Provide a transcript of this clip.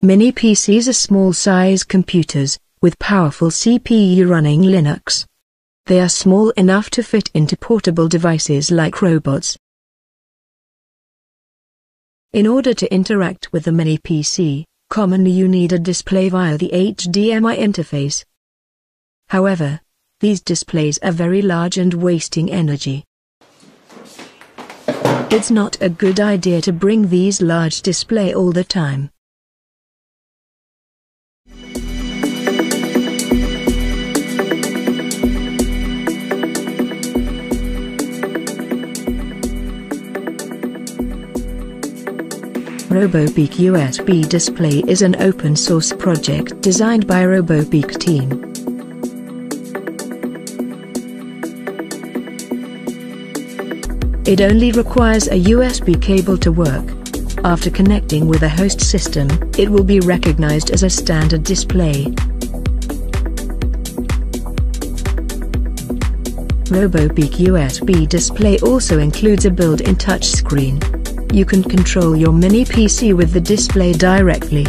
Mini PCs are small-size computers, with powerful CPU running Linux. They are small enough to fit into portable devices like robots. In order to interact with the mini PC, commonly you need a display via the HDMI interface. However, these displays are very large and wasting energy. It's not a good idea to bring these large display all the time. RoboPeak USB Display is an open source project designed by RoboPeak team. It only requires a USB cable to work. After connecting with a host system, it will be recognized as a standard display. RoboPeak USB display also includes a built-in touchscreen. You can control your mini PC with the display directly.